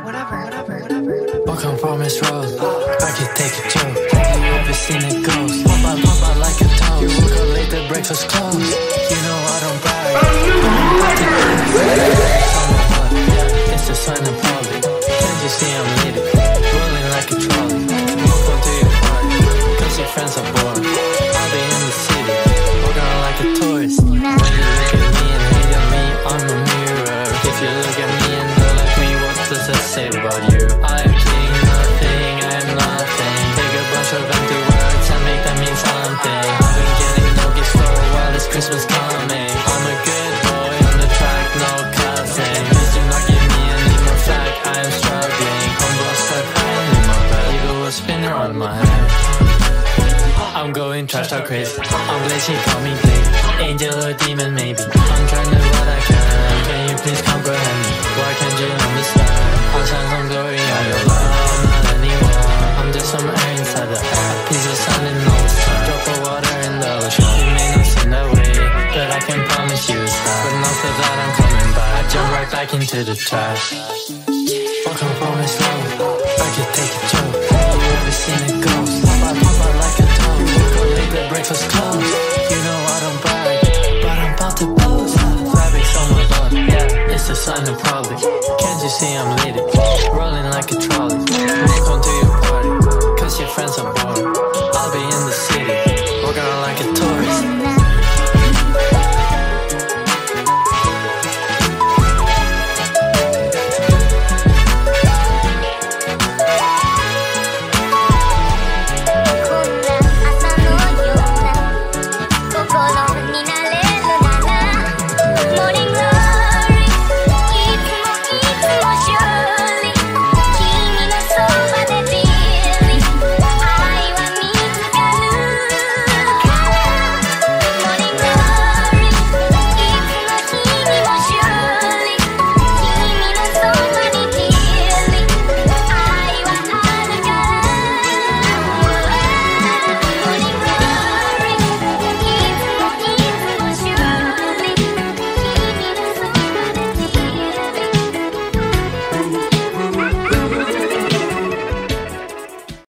whatever, whatever, whatever. Walk on promise road, I can take a joke. You ever seen a ghost? Pop out, pop out like a toast. You woke up late, the breakfast closed. You know I don't brag. It's a sign of poverty. Can't you see I'm leading? Rolling like a trolley. Welcome to your party. Cause your friends are bored. I'll be in the city. Walking like a tourist. When you look at me and hate on me, I'm a mirror. If you look at me and does that say about you? I am saying nothing, I am nothing. Take a bunch of empty words and make them mean something. I've been getting no gifts for a while, it's Christmas coming. I'm a good boy on the track, no cussing. Please do not give me any more flack, I am struggling. I'm lost, I in my bed. Evil will spin around my head. I'm going trash talk crazy. I'm blazing, call me Blade. Angel or demon, maybe. I'm trying to what I can. Can you please comprehend me? Right back into the trash. Fuck, I promise love. I could take a joke. You ever seen a ghost? Pop out, pop out like a. Woke up late, the breakfast closed. You know I don't brag, but I'm about to boast. Fabrics on my body, yeah, it's a sign of poverty. Can't you see I'm leading? Rolling like a trolley.